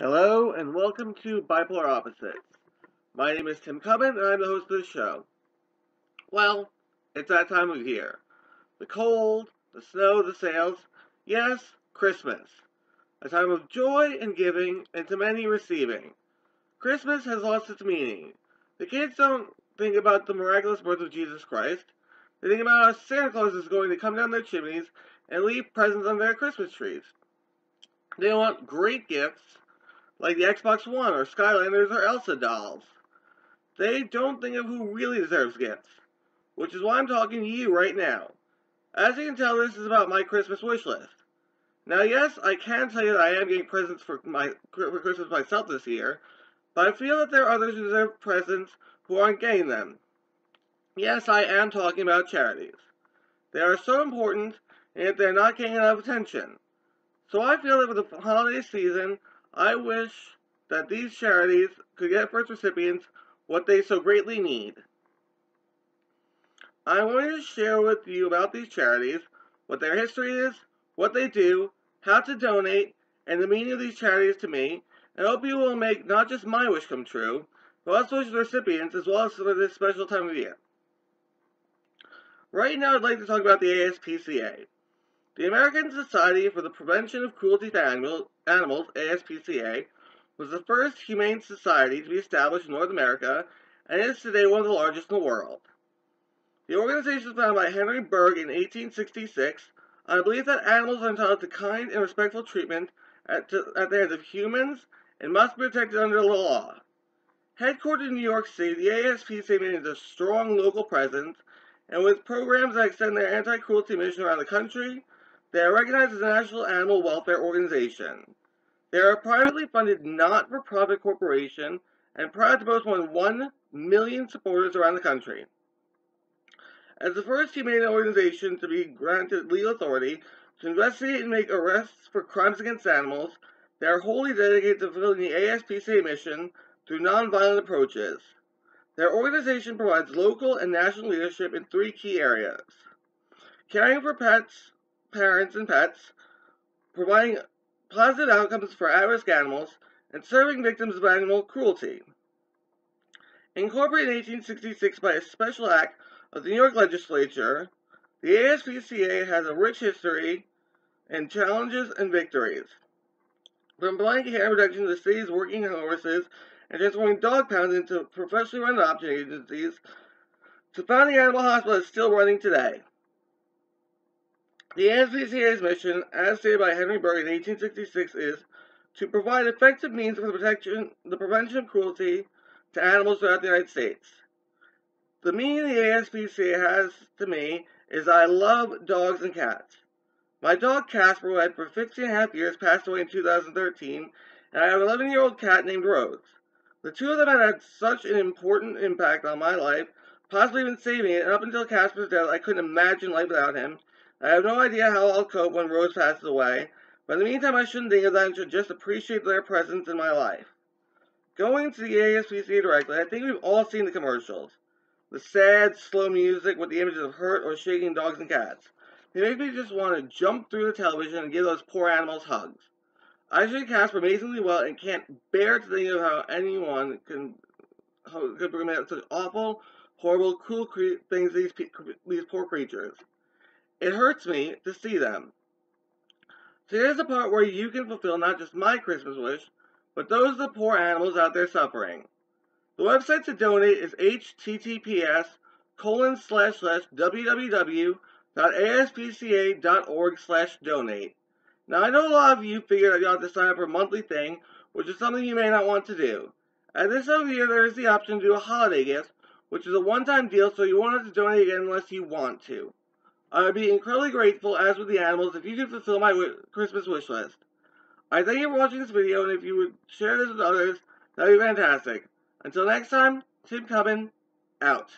Hello, and welcome to Bipolar Opposites. My name is Tim Cubbin, and I'm the host of the show. Well, it's that time of year. The cold, the snow, the sales, yes, Christmas. A time of joy and giving, and to many receiving. Christmas has lost its meaning. The kids don't think about the miraculous birth of Jesus Christ. They think about how Santa Claus is going to come down their chimneys and leave presents on their Christmas trees. They want great gifts, like the Xbox One or Skylanders or Elsa dolls. They don't think of who really deserves gifts, which is why I'm talking to you right now. As you can tell, this is about my Christmas wish list. Now, yes, I can tell you that I am getting presents for my for Christmas myself this year, but I feel that there are others who deserve presents who aren't getting them. Yes, I am talking about charities. They are so important, and yet they're not getting enough attention. So I feel that with the holiday season, I wish that these charities could get for its recipients what they so greatly need. I wanted to share with you about these charities, what their history is, what they do, how to donate, and the meaning of these charities to me, and I hope you will make not just my wish come true, but also the recipients as well as for this special time of year. Right now I'd like to talk about the ASPCA. The American Society for the Prevention of Cruelty to Animal, Animals, ASPCA, was the first humane society to be established in North America and is today one of the largest in the world. The organization was founded by Henry Bergh in 1866 on the belief that animals are entitled to kind and respectful treatment at, to, at the hands of humans and must be protected under the law. Headquartered in New York City, the ASPCA maintains a strong local presence, and with programs that extend their anti-cruelty mission around the country, they are recognized as a national animal welfare organization. They are a privately funded, not-for-profit corporation and proud to boast more than 1 million supporters around the country. As the first humane organization to be granted legal authority to investigate and make arrests for crimes against animals, they are wholly dedicated to fulfilling the ASPCA mission through nonviolent approaches. Their organization provides local and national leadership in three key areas caring for pets, parents, and pets, providing positive outcomes for at risk animals, and serving victims of animal cruelty. Incorporated in 1866 by a special act of the New York Legislature, the ASPCA has a rich history and challenges and victories. From blanket hair reduction to the city's working horses and transforming dog pounds into professionally run adoption agencies, to founding Animal Hospital is still running today. The ASPCA's mission, as stated by Henry Bergh in 1866, is to provide effective means for the protection, the prevention of cruelty to animals throughout the United States. The meaning the ASPCA has to me is I love dogs and cats. My dog Casper, who I had for 15 and a half years, passed away in 2013, and I have an 11 year old cat named Rose. The two of them had had such an important impact on my life, possibly even saving it, and up until Casper's death, I couldn't imagine life without him. I have no idea how I'll cope when Rose passes away, but in the meantime I shouldn't think of that and should just appreciate their presence in my life. Going to the ASPCA directly, I think we've all seen the commercials. The sad, slow music with the images of hurt or shaking dogs and cats. They make me just want to jump through the television and give those poor animals hugs. I treat Casper amazingly well and can't bear to think of how anyone can how, could permit such awful, horrible, cruel things these these poor creatures. It hurts me to see them. So here's the part where you can fulfill not just my Christmas wish, but those of the poor animals out there suffering. The website to donate is https colon slash slash www.aspca.org slash donate. Now I know a lot of you figured that you have to sign up for a monthly thing, which is something you may not want to do. At this time of year, there is the option to do a holiday gift, which is a one-time deal, so you won't have to donate again unless you want to. I would be incredibly grateful, as with the animals, if you could fulfill my Christmas wish list. I thank you for watching this video, and if you would share this with others, that would be fantastic. Until next time, Tim Cubbin, out.